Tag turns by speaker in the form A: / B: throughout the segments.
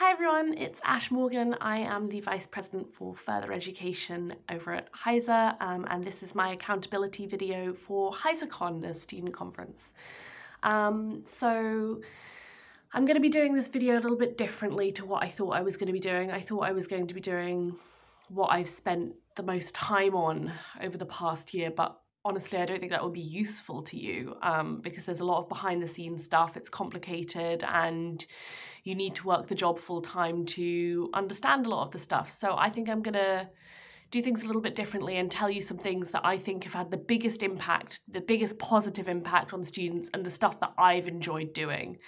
A: Hi everyone, it's Ash Morgan. I am the Vice President for Further Education over at HISA um, and this is my accountability video for HISACon, the student conference. Um, so I'm going to be doing this video a little bit differently to what I thought I was going to be doing. I thought I was going to be doing what I've spent the most time on over the past year, but honestly, I don't think that would be useful to you um, because there's a lot of behind the scenes stuff. It's complicated and you need to work the job full time to understand a lot of the stuff. So I think I'm going to do things a little bit differently and tell you some things that I think have had the biggest impact, the biggest positive impact on students and the stuff that I've enjoyed doing.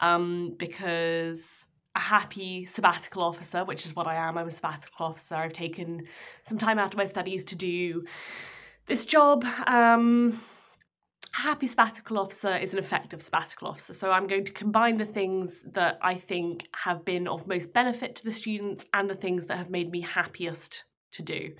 A: Um, because a happy sabbatical officer, which is what I am, I'm a sabbatical officer. I've taken some time out of my studies to do this job. Um, happy sabbatical officer is an effective sabbatical officer. So I'm going to combine the things that I think have been of most benefit to the students and the things that have made me happiest to do.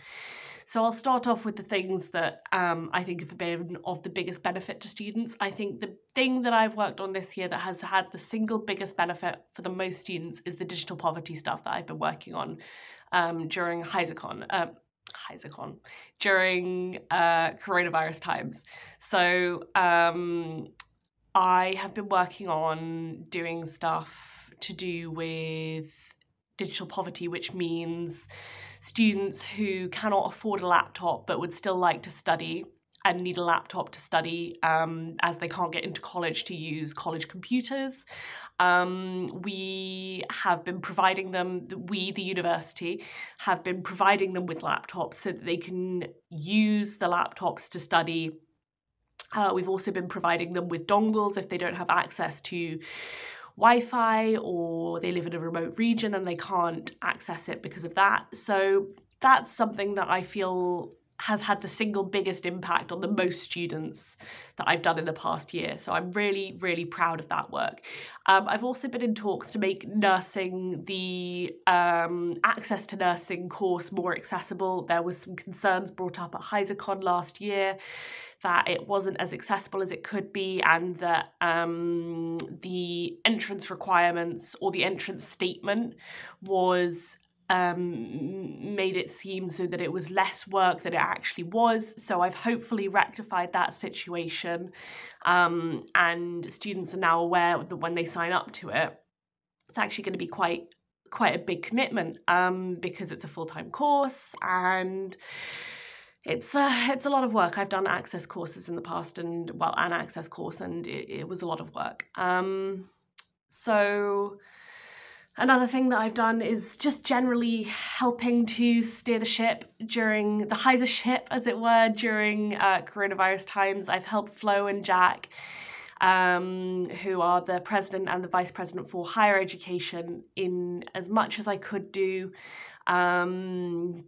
A: So I'll start off with the things that um, I think have been of the biggest benefit to students. I think the thing that I've worked on this year that has had the single biggest benefit for the most students is the digital poverty stuff that I've been working on um, during HISACon. Uh, HISACon during uh, coronavirus times. So um, I have been working on doing stuff to do with digital poverty, which means students who cannot afford a laptop but would still like to study and need a laptop to study um, as they can't get into college to use college computers. Um, we have been providing them, we, the university, have been providing them with laptops so that they can use the laptops to study. Uh, we've also been providing them with dongles if they don't have access to Wi-Fi or they live in a remote region and they can't access it because of that. So that's something that I feel has had the single biggest impact on the most students that I've done in the past year. So I'm really, really proud of that work. Um, I've also been in talks to make nursing, the um, access to nursing course more accessible. There was some concerns brought up at HISACon last year that it wasn't as accessible as it could be and that um, the entrance requirements or the entrance statement was um, made it seem so that it was less work than it actually was. So I've hopefully rectified that situation, um, and students are now aware that when they sign up to it, it's actually going to be quite quite a big commitment um, because it's a full time course and. It's a, it's a lot of work. I've done access courses in the past and, well, an access course, and it, it was a lot of work. Um, so, Another thing that I've done is just generally helping to steer the ship during the HISA ship, as it were, during uh, coronavirus times. I've helped Flo and Jack, um, who are the president and the vice president for higher education, in as much as I could do. Um,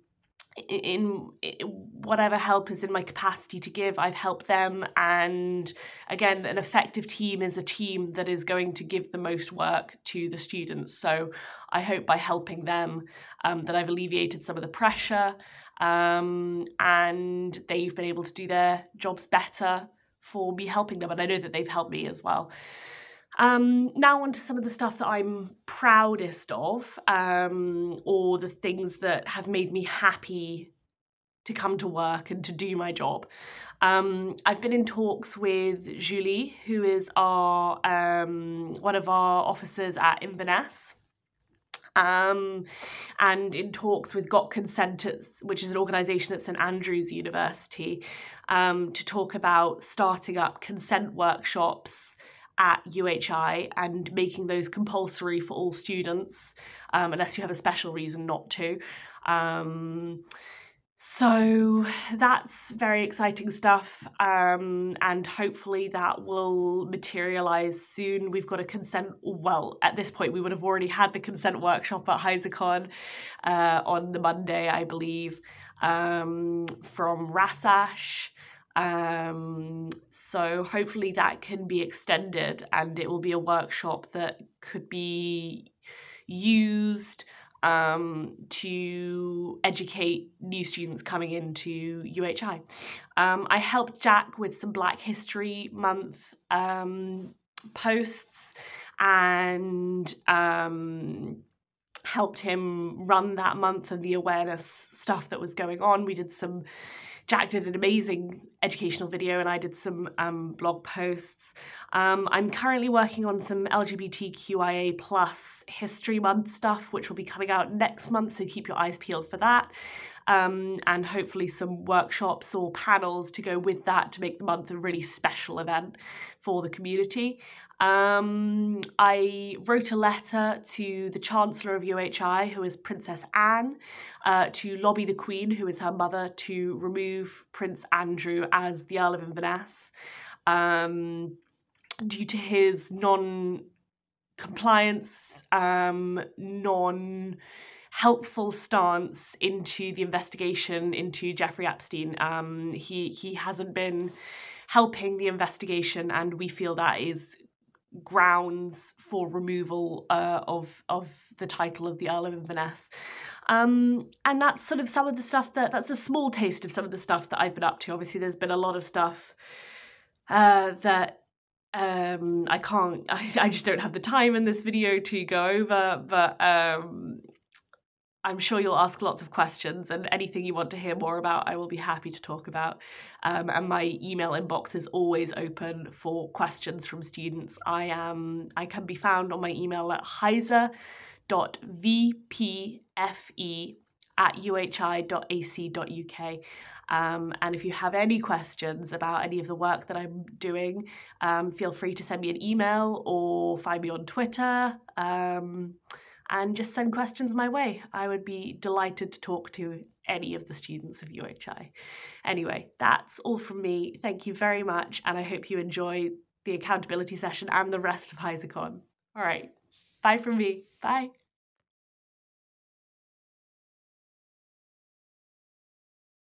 A: in, in whatever help is in my capacity to give, I've helped them. And again, an effective team is a team that is going to give the most work to the students. So I hope by helping them um, that I've alleviated some of the pressure um, and they've been able to do their jobs better for me helping them. And I know that they've helped me as well. Um, now on to some of the stuff that I'm proudest of, um, or the things that have made me happy to come to work and to do my job. Um, I've been in talks with Julie, who is our um, one of our officers at Inverness. Um, and in talks with Got Consent, which is an organisation at St Andrews University, um, to talk about starting up consent workshops at UHI and making those compulsory for all students, um, unless you have a special reason not to. Um, so that's very exciting stuff, um, and hopefully that will materialize soon. We've got a consent, well, at this point, we would have already had the consent workshop at HISACon uh, on the Monday, I believe, um, from RASASH. Um, so hopefully that can be extended and it will be a workshop that could be used um, to educate new students coming into UHI. Um, I helped Jack with some Black History Month um, posts and um, helped him run that month and the awareness stuff that was going on. We did some Jack did an amazing educational video and I did some um, blog posts. Um, I'm currently working on some LGBTQIA plus History Month stuff, which will be coming out next month, so keep your eyes peeled for that. Um, and hopefully some workshops or panels to go with that to make the month a really special event for the community. Um, I wrote a letter to the Chancellor of UHI, who is Princess Anne, uh, to lobby the Queen, who is her mother, to remove Prince Andrew as the Earl of Inverness um, due to his non compliance, um, non helpful stance into the investigation into Jeffrey Epstein. Um, he he hasn't been helping the investigation, and we feel that is grounds for removal uh, of of the title of the Earl of Inverness. Um, and that's sort of some of the stuff that that's a small taste of some of the stuff that I've been up to. Obviously, there's been a lot of stuff uh, that um, I can't. I, I just don't have the time in this video to go over. But um, I'm sure you'll ask lots of questions and anything you want to hear more about, I will be happy to talk about. Um, and my email inbox is always open for questions from students. I am I can be found on my email at hisa.vpfe at uhi.ac.uk. Um, and if you have any questions about any of the work that I'm doing, um, feel free to send me an email or find me on Twitter. Um, and just send questions my way. I would be delighted to talk to any of the students of UHI. Anyway, that's all from me. Thank you very much, and I hope you enjoy the accountability session and the rest of HISACon. All right, bye from me. Bye.